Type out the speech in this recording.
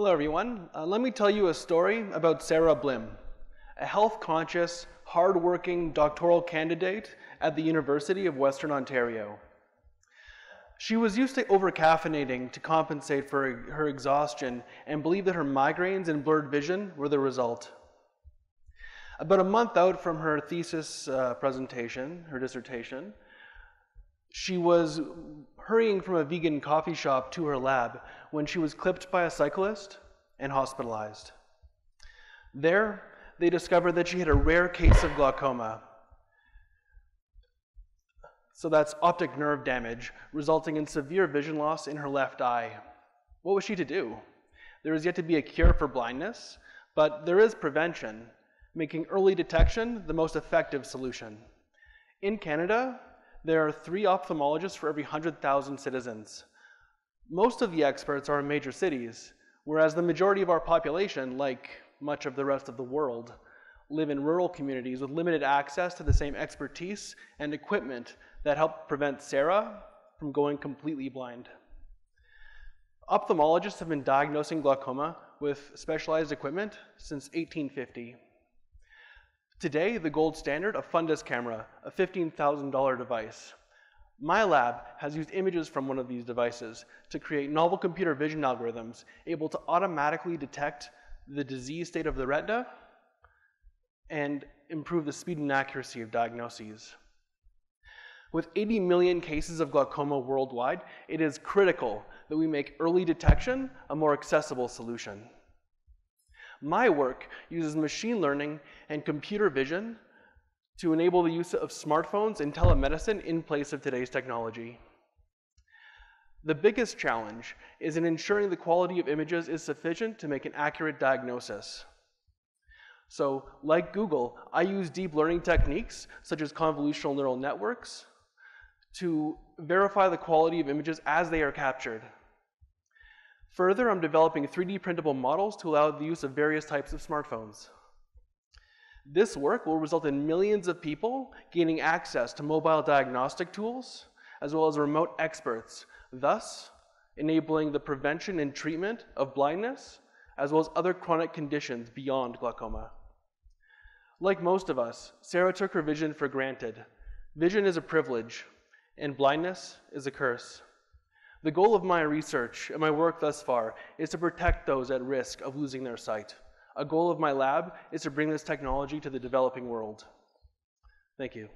Hello, everyone. Uh, let me tell you a story about Sarah Blim, a health conscious, hardworking doctoral candidate at the University of Western Ontario. She was used to overcaffeinating to compensate for her exhaustion and believed that her migraines and blurred vision were the result. About a month out from her thesis uh, presentation, her dissertation, she was hurrying from a vegan coffee shop to her lab when she was clipped by a cyclist and hospitalized. There, they discovered that she had a rare case of glaucoma. So that's optic nerve damage, resulting in severe vision loss in her left eye. What was she to do? There is yet to be a cure for blindness, but there is prevention, making early detection the most effective solution. In Canada, there are three ophthalmologists for every 100,000 citizens. Most of the experts are in major cities, whereas the majority of our population, like much of the rest of the world, live in rural communities with limited access to the same expertise and equipment that help prevent Sarah from going completely blind. Ophthalmologists have been diagnosing glaucoma with specialized equipment since 1850. Today, the gold standard, a fundus camera, a $15,000 device. My lab has used images from one of these devices to create novel computer vision algorithms able to automatically detect the disease state of the retina and improve the speed and accuracy of diagnoses. With 80 million cases of glaucoma worldwide, it is critical that we make early detection a more accessible solution. My work uses machine learning and computer vision to enable the use of smartphones and telemedicine in place of today's technology. The biggest challenge is in ensuring the quality of images is sufficient to make an accurate diagnosis. So, like Google, I use deep learning techniques, such as convolutional neural networks, to verify the quality of images as they are captured. Further, I'm developing 3D printable models to allow the use of various types of smartphones. This work will result in millions of people gaining access to mobile diagnostic tools, as well as remote experts, thus enabling the prevention and treatment of blindness, as well as other chronic conditions beyond glaucoma. Like most of us, Sarah took her vision for granted. Vision is a privilege, and blindness is a curse. The goal of my research and my work thus far is to protect those at risk of losing their sight. A goal of my lab is to bring this technology to the developing world. Thank you.